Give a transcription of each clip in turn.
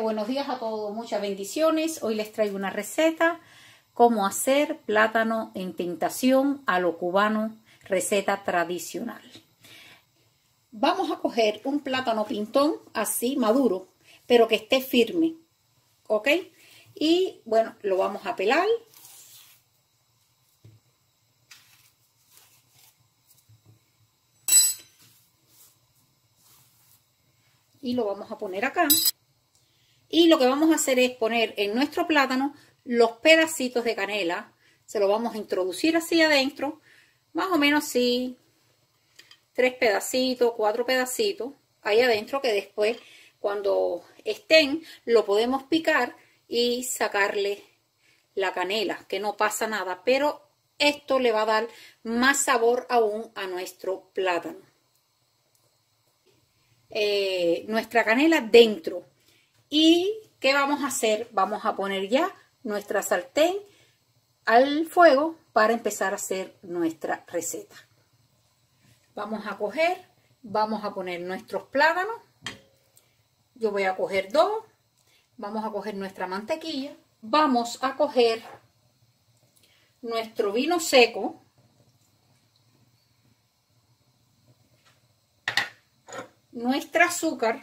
buenos días a todos, muchas bendiciones. Hoy les traigo una receta, cómo hacer plátano en tentación a lo cubano, receta tradicional. Vamos a coger un plátano pintón así, maduro, pero que esté firme, ¿ok? Y bueno, lo vamos a pelar. Y lo vamos a poner acá. Y lo que vamos a hacer es poner en nuestro plátano los pedacitos de canela. Se lo vamos a introducir así adentro. Más o menos así. Tres pedacitos, cuatro pedacitos. Ahí adentro que después cuando estén lo podemos picar y sacarle la canela. Que no pasa nada. Pero esto le va a dar más sabor aún a nuestro plátano. Eh, nuestra canela dentro ¿Y qué vamos a hacer? Vamos a poner ya nuestra sartén al fuego para empezar a hacer nuestra receta. Vamos a coger, vamos a poner nuestros plátanos. Yo voy a coger dos. Vamos a coger nuestra mantequilla. Vamos a coger nuestro vino seco. Nuestra azúcar.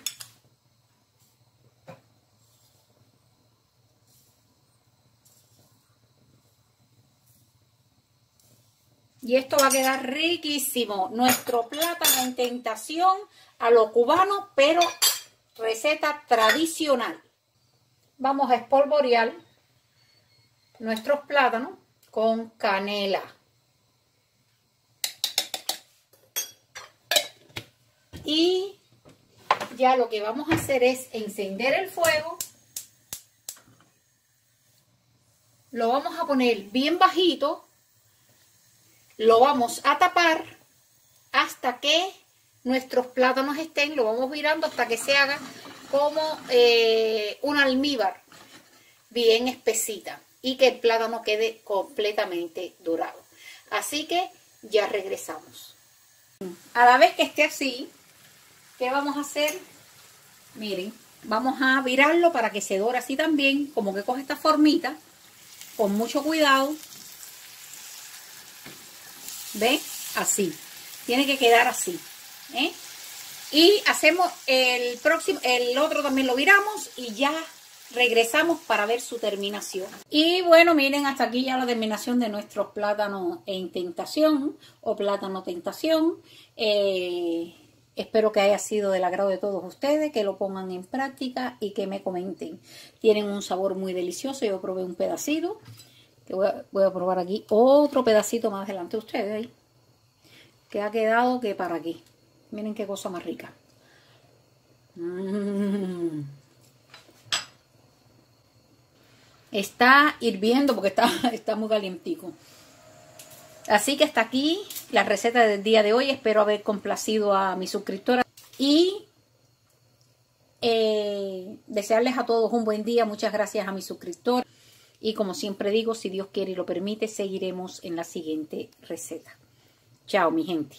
Y esto va a quedar riquísimo. Nuestro plátano en tentación a lo cubano, pero receta tradicional. Vamos a espolvorear nuestros plátanos con canela. Y ya lo que vamos a hacer es encender el fuego. Lo vamos a poner bien bajito lo vamos a tapar hasta que nuestros plátanos estén, lo vamos virando hasta que se haga como eh, un almíbar bien espesita y que el plátano quede completamente dorado. Así que ya regresamos. A la vez que esté así, ¿qué vamos a hacer? Miren, vamos a virarlo para que se dore así también, como que coge esta formita, con mucho cuidado ¿Ven? Así. Tiene que quedar así. ¿eh? Y hacemos el próximo, el otro también lo viramos y ya regresamos para ver su terminación. Y bueno, miren, hasta aquí ya la terminación de nuestros plátanos en tentación o plátano tentación. Eh, espero que haya sido del agrado de todos ustedes, que lo pongan en práctica y que me comenten. Tienen un sabor muy delicioso, yo probé un pedacito voy a, probar aquí otro pedacito más adelante ustedes ahí. Que ha quedado que para aquí. Miren qué cosa más rica. Mm. Está hirviendo porque está, está muy calientico. Así que hasta aquí la receta del día de hoy. Espero haber complacido a mis suscriptoras. Y eh, desearles a todos un buen día. Muchas gracias a mis suscriptores. Y como siempre digo, si Dios quiere y lo permite, seguiremos en la siguiente receta. Chao, mi gente.